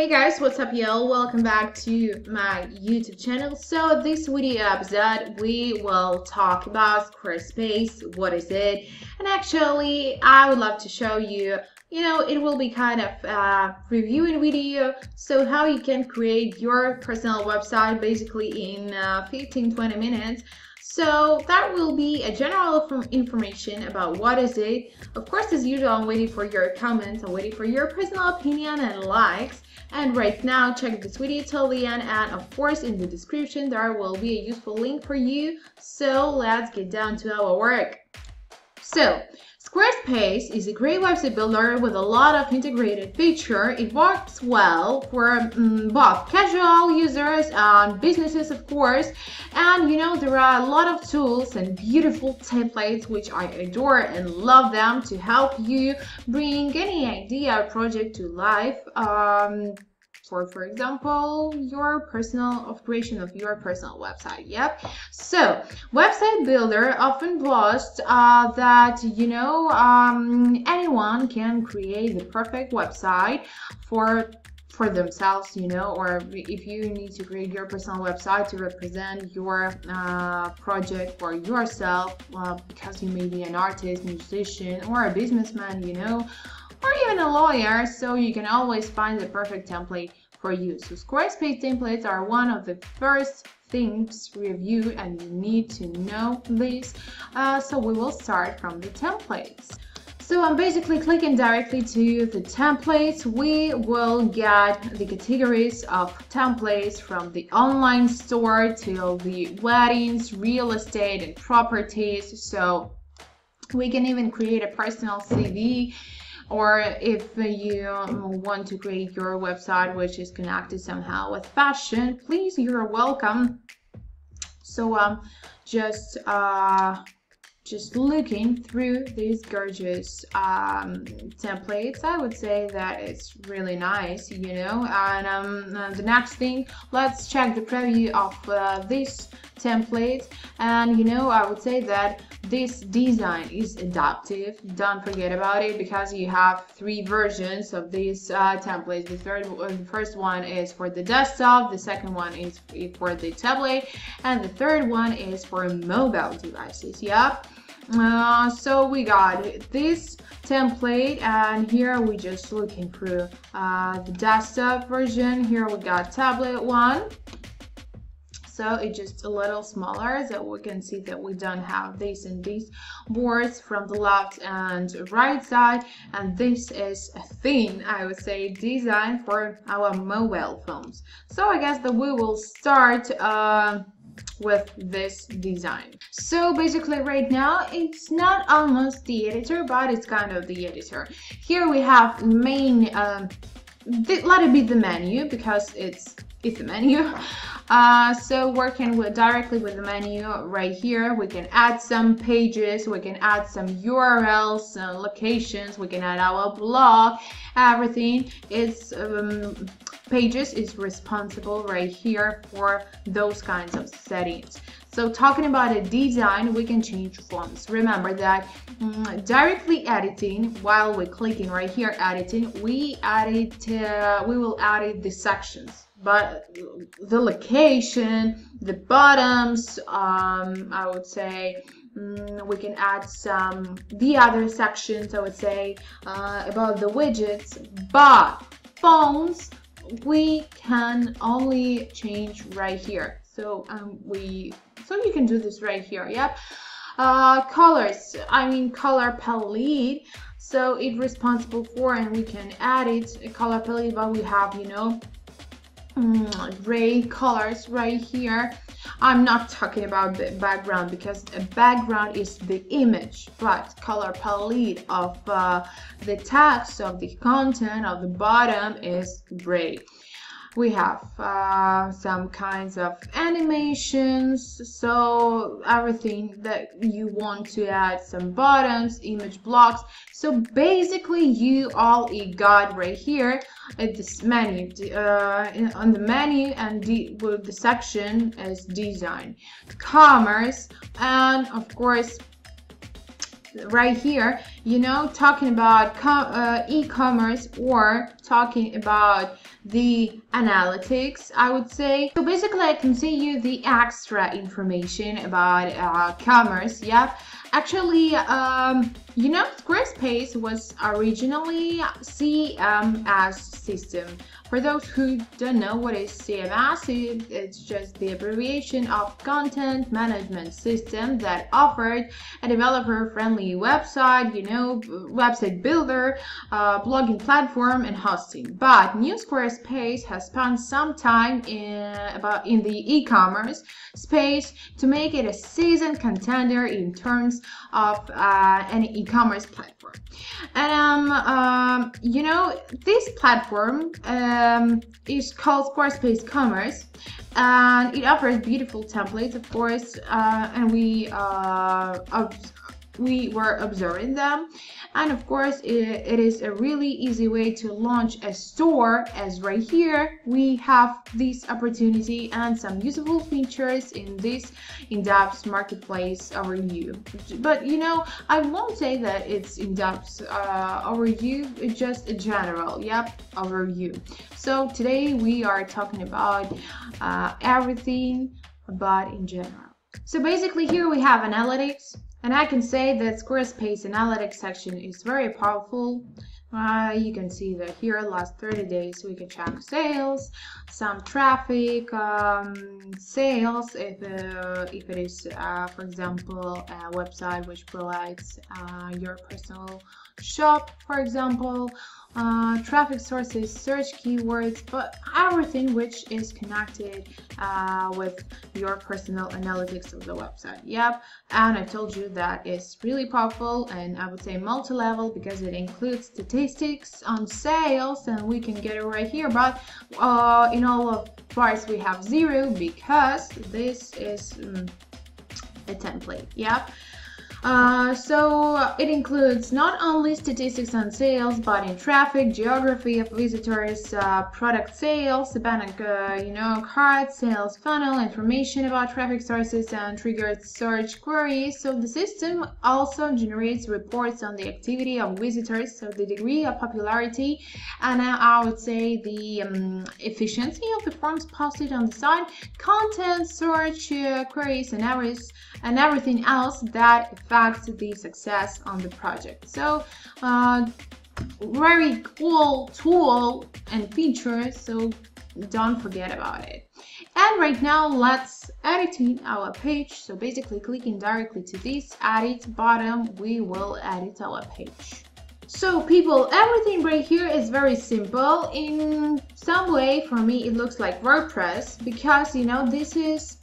Hey guys, what's up y'all? Welcome back to my YouTube channel. So this video episode we will talk about Squarespace, what is it, and actually I would love to show you you know it will be kind of a reviewing video so how you can create your personal website basically in uh, 15-20 minutes so that will be a general information about what is it. Of course, as usual, I'm waiting for your comments, I'm waiting for your personal opinion and likes. And right now, check this video till the end and of course in the description there will be a useful link for you. So let's get down to our work. So Squarespace is a great website builder with a lot of integrated feature. It works well for um, both casual users and businesses, of course. And you know, there are a lot of tools and beautiful templates which I adore and love them to help you bring any idea or project to life. Um, for for example your personal creation of your personal website yep? So website builder often boasts uh, that you know um, anyone can create the perfect website for for themselves you know or if you need to create your personal website to represent your uh, project for yourself uh, because you may be an artist musician or a businessman you know or even a lawyer so you can always find the perfect template for you. So Squarespace templates are one of the first things reviewed and you need to know this. Uh, so we will start from the templates. So I'm basically clicking directly to the templates. We will get the categories of templates from the online store to the weddings, real estate and properties. So we can even create a personal CV or if you want to create your website which is connected somehow with fashion please you're welcome. So um just uh just looking through these gorgeous um, templates I would say that it's really nice you know and um, uh, the next thing let's check the preview of uh, this template. And you know I would say that this design is adaptive. Don't forget about it because you have three versions of these uh, templates. The third the first one is for the desktop the second one is for the tablet and the third one is for mobile devices. Yep uh, so we got this template and here we just looking through uh, the desktop version. Here we got tablet one. So it's just a little smaller so we can see that we don't have these and these boards from the left and right side. And this is a thin I would say design for our mobile phones. So I guess that we will start uh, with this design. So basically right now it's not almost the editor but it's kind of the editor. Here we have main, um, let it be the menu because it's it's a menu. Uh, so working with directly with the menu right here, we can add some pages, we can add some URLs, locations, we can add our blog, everything. It's um, pages is responsible right here for those kinds of settings. So talking about a design, we can change fonts. Remember that um, directly editing, while we're clicking right here, editing, we added, uh, we will add the sections but the location, the bottoms, um, I would say mm, we can add some the other sections I would say uh, about the widgets but phones we can only change right here. So um, we so you can do this right here yep. Uh, colors I mean color palette so it's responsible for and we can add it color palette but we have you know gray colors right here. I'm not talking about the background because a background is the image but color palette of uh, the text of the content of the bottom is gray we have uh, some kinds of animations so everything that you want to add some buttons image blocks. So basically you all you got right here at this menu uh, on the menu and the, the section is design commerce and of course right here you know talking about uh, e-commerce or talking about the analytics, I would say. So basically, I can see you the extra information about uh, commerce. Yeah, actually, um, you know, Squarespace was originally CMS system. For those who don't know what is CMS, it's just the abbreviation of Content Management System that offered a developer-friendly website, you know, website builder, uh, blogging platform, and hosting. But New Squarespace has spent some time in about in the e-commerce space to make it a seasoned contender in terms of uh, an e-commerce platform. And um, um, you know, this platform. Um, is called Squarespace Commerce and it offers beautiful templates of course uh, and we uh, we were observing them. And of course it, it is a really easy way to launch a store as right here we have this opportunity and some useful features in this in-depth marketplace overview. But you know i won't say that it's in-depth uh, overview it's just a general yep overview. So today we are talking about uh, everything but in general. So basically here we have analytics and I can say that Squarespace analytics section is very powerful. Uh, you can see that here last 30 days we can check sales, some traffic, um, sales if, uh, if it is uh, for example a website which provides uh, your personal shop for example uh, traffic sources, search keywords, but everything which is connected uh, with your personal analytics of the website. Yep, and I told you that it's really powerful and I would say multi-level because it includes statistics on sales and we can get it right here. But uh, in all of parts we have zero because this is um, a template. Yep. Uh, so it includes not only statistics on sales, but in traffic, geography of visitors, uh, product sales, abandoned, uh, you know, cart, sales funnel, information about traffic sources, and triggered search queries. So the system also generates reports on the activity of visitors, so the degree of popularity, and I would say the um, efficiency of the forms posted on the site, content, search uh, queries, and everything and everything else that affects the success on the project. So uh, very cool tool and feature, so don't forget about it. And right now, let's edit our page. So basically clicking directly to this edit button, we will edit our page. So people, everything right here is very simple. In some way, for me, it looks like WordPress because, you know, this is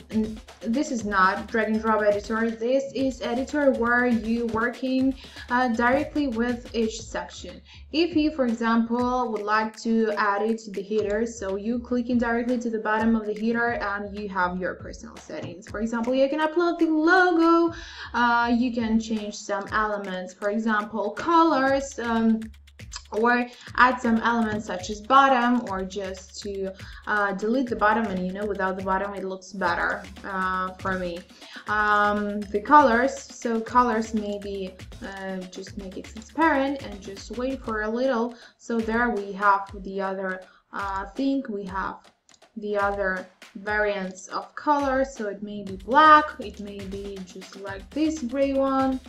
this is not drag and drop editor this is editor where you working uh, directly with each section if you for example would like to add it to the header so you clicking directly to the bottom of the header and you have your personal settings. For example you can upload the logo uh, you can change some elements. For example colors um, or add some elements such as bottom or just to uh, delete the bottom and you know without the bottom it looks better uh, for me. Um, the colors so colors maybe uh, just make it transparent and just wait for a little. So there we have the other uh, thing. We have the other variants of color. So it may be black it may be just like this gray one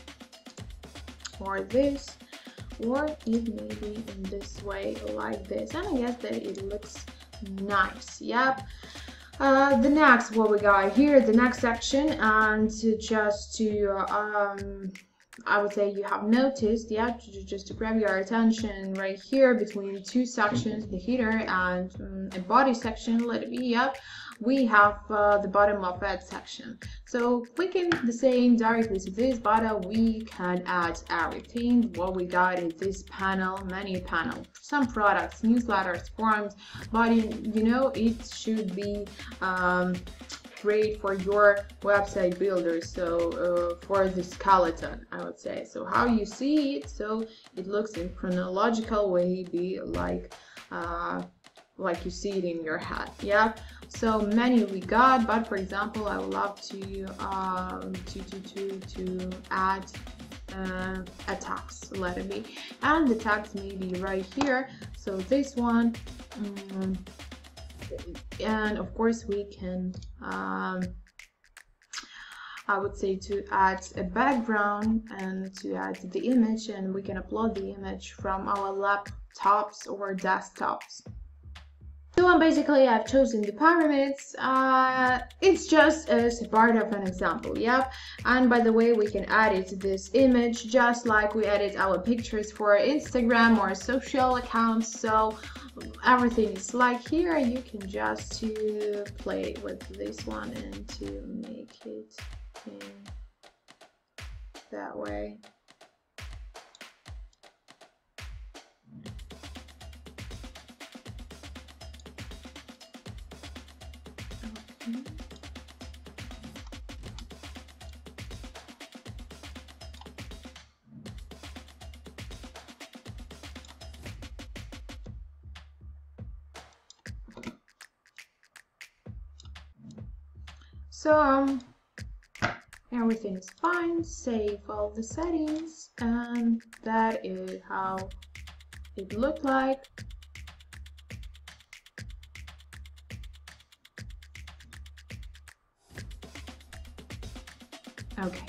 or this or it may be in this way like this? And I guess that it looks nice. Yep. Uh, the next what we got here the next section and to just to um, I would say you have noticed yeah just to grab your attention right here between two sections the header and um, a body section let it be yep we have uh, the bottom of that section. So clicking the same directly to this button, we can add everything. What we got is this panel, menu panel, some products, newsletters, forms, but you know, it should be um, great for your website builder so uh, for the skeleton i would say so how you see it so it looks in chronological way be like uh, like you see it in your head yeah? So many we got but for example i would love to um to to to to add uh, a tax letter be. And the tax may be right here. So this one um, and of course we can um, I would say to add a background and to add the image and we can upload the image from our laptops or desktops so basically I've chosen the pyramids. Uh, it's just as part of an example, yep. And by the way, we can edit this image just like we edit our pictures for Instagram or social accounts. So everything is like here. You can just to play with this one and to make it that way. So um, everything is fine, save all the settings, and that is how it looked like. Okay.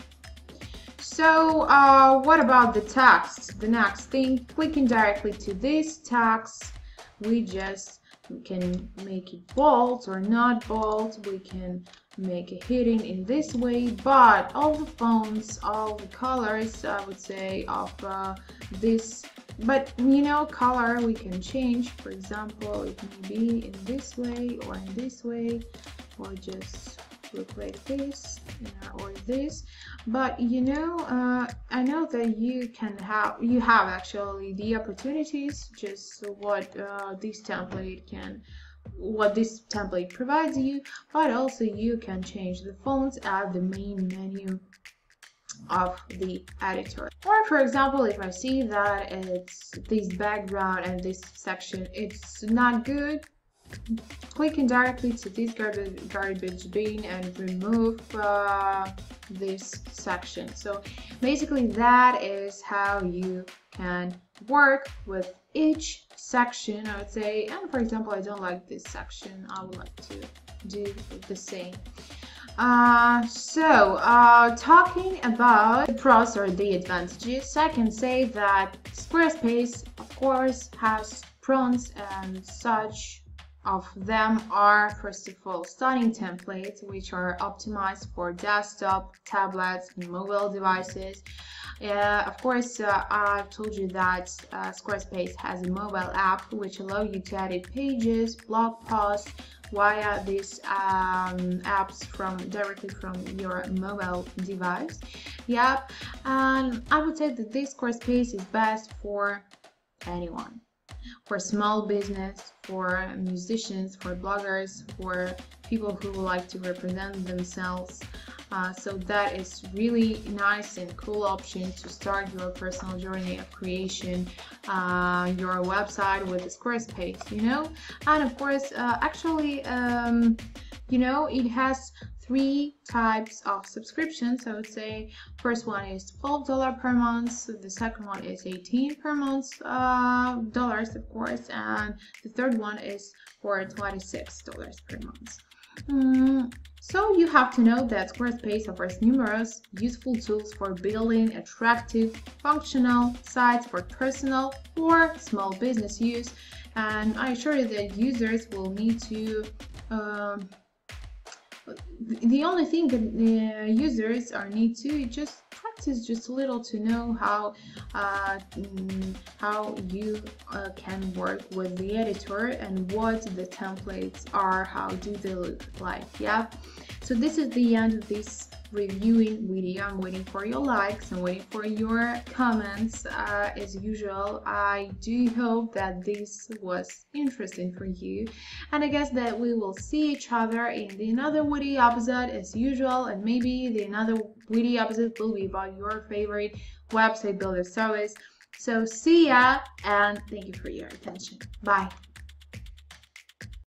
So uh, what about the text? The next thing, clicking directly to this text, we just can make it bold or not bold. We can make a heading in this way, but all the fonts, all the colors, I would say, of uh, this but you know color we can change for example it may be in this way or in this way or just look like this or this. But you know uh, I know that you can have you have actually the opportunities just what uh, this template can what this template provides you but also you can change the fonts at the main menu of the editor. Or for example if I see that it's this background and this section it's not good clicking directly to this garbage, bin and remove uh, this section. So basically that is how you can work with each section, I would say. And for example, I don't like this section. I would like to do the same. Uh, so, uh, talking about the pros or the advantages, I can say that Squarespace, of course, has pros and such of them are first of all starting templates which are optimized for desktop tablets and mobile devices. Uh, of course uh, I've told you that uh, Squarespace has a mobile app which allow you to edit pages blog posts via these um, apps from directly from your mobile device. Yep and I would say that this Squarespace is best for anyone for small business, for musicians, for bloggers, for people who like to represent themselves. Uh, so that is really nice and cool option to start your personal journey of creation, uh, your website with Squarespace, you know. And of course, uh, actually, um, you know, it has three types of subscriptions. I would say first one is $12 per month, the second one is 18 per month uh, dollars of course, and the third one is for $26 per month. Mm, so you have to know that Squarespace offers numerous useful tools for building attractive, functional sites for personal or small business use and I assure you that users will need to um, the only thing that the users are need to just practice just a little to know how uh, mm, how you uh, can work with the editor and what the templates are how do they look like yeah so this is the end of this reviewing video. I'm waiting for your likes. I'm waiting for your comments. Uh, as usual, I do hope that this was interesting for you. And I guess that we will see each other in the another video episode as usual. And maybe the another video episode will be about your favorite website builder service. So see ya and thank you for your attention. Bye.